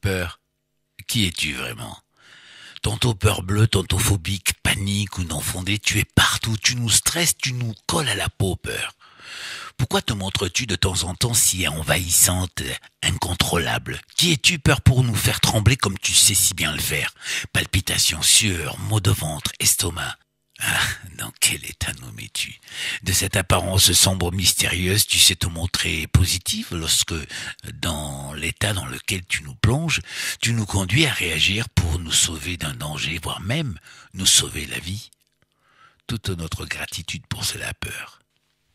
Peur. Qui es-tu vraiment? Tantôt peur bleue, tantôt phobique, panique ou non fondée, tu es partout, tu nous stresses, tu nous colles à la peau, peur. Pourquoi te montres-tu de temps en temps si envahissante, incontrôlable? Qui es-tu peur pour nous faire trembler comme tu sais si bien le faire? Palpitations, sueur, maux de ventre, estomac. Ah, dans quel état nous mets-tu? De cette apparence sombre mystérieuse, tu sais te montrer positive lorsque, dans l'état dans lequel tu nous plonges, tu nous conduis à réagir pour nous sauver d'un danger, voire même nous sauver la vie. Toute notre gratitude pour cela peur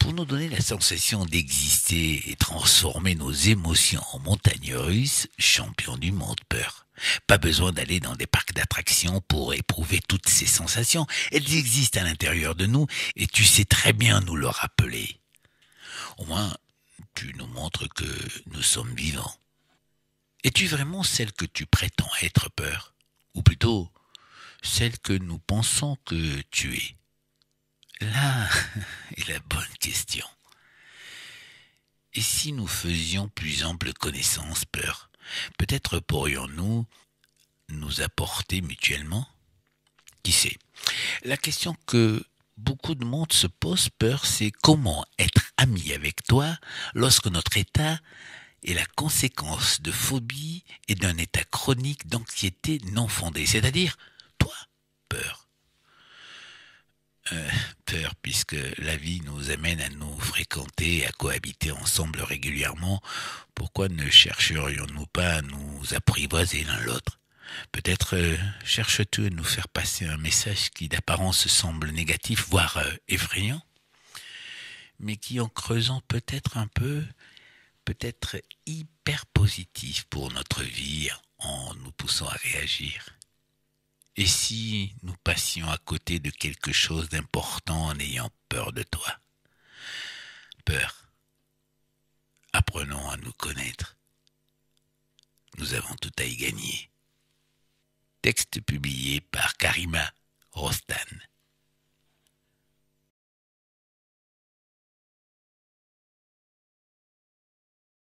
pour nous donner la sensation d'exister et transformer nos émotions en montagnes russes, champions du monde peur. Pas besoin d'aller dans des parcs d'attractions pour éprouver toutes ces sensations. Elles existent à l'intérieur de nous et tu sais très bien nous le rappeler. Au moins, tu nous montres que nous sommes vivants. Es-tu vraiment celle que tu prétends être peur? Ou plutôt, celle que nous pensons que tu es? Là est la bonne question. Et si nous faisions plus ample connaissance, peur, peut-être pourrions-nous nous apporter mutuellement? Qui sait? La question que beaucoup de monde se pose, peur, c'est comment être ami avec toi lorsque notre état est la conséquence de phobie et d'un état chronique d'anxiété non fondée, c'est-à-dire toi, peur. Euh, peur puisque la vie nous amène à nous fréquenter, à cohabiter ensemble régulièrement, pourquoi ne chercherions-nous pas à nous apprivoiser l'un l'autre? Peut-être euh, cherches-tu à nous faire passer un message qui d'apparence semble négatif, voire euh, effrayant, mais qui en creusant peut-être un peu, peut être hyper positif pour notre vie en nous poussant à réagir? Et si nous passions à côté de quelque chose d'important en ayant peur de toi? Peur. Apprenons à nous connaître. Nous avons tout à y gagner texte publié par Karima Rostan.